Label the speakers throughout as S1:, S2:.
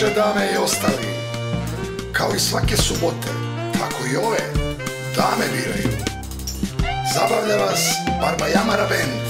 S1: veče dame i ostali. Kao i svake subote, tako i ove, dame biraju. Zabavlja vas Barba Jamara Band.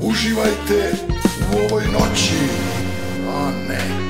S1: Uživajte u ovoj noći. A ne,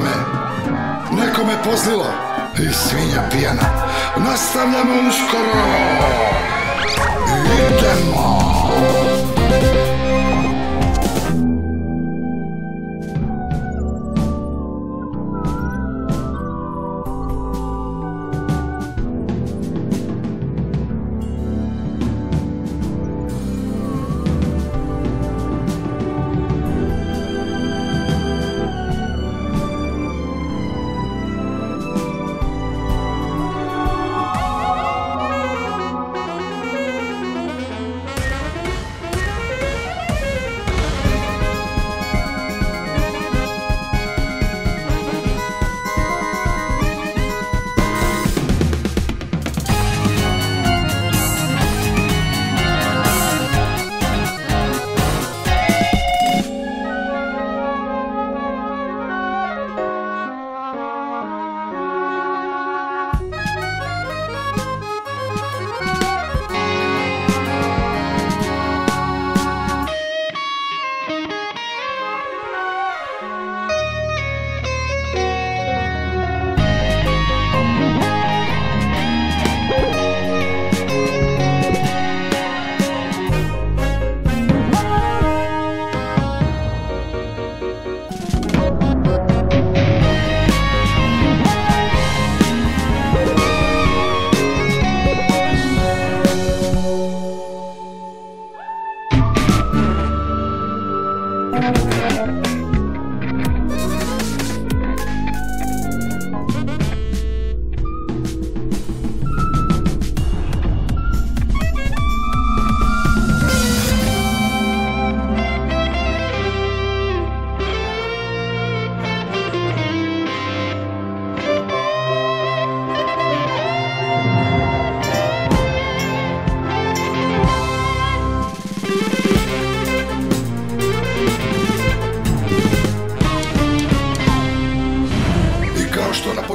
S1: moje dame. Neko me pozlilo. I svinja pijana. Nastavljamo uskoro. Idemo.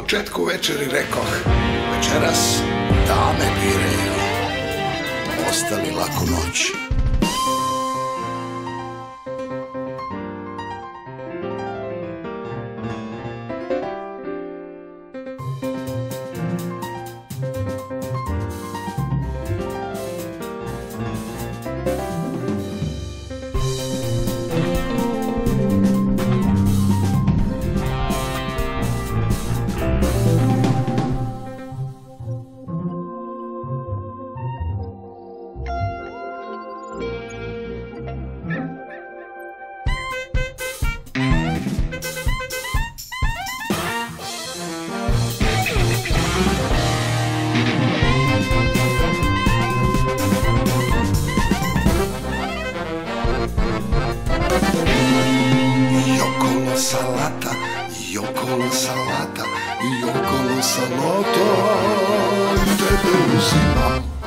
S1: Početku večeri rekoh, večeras dame biraju. Ostavi laku noć. salata, eu colo salata, e eu colo Deus e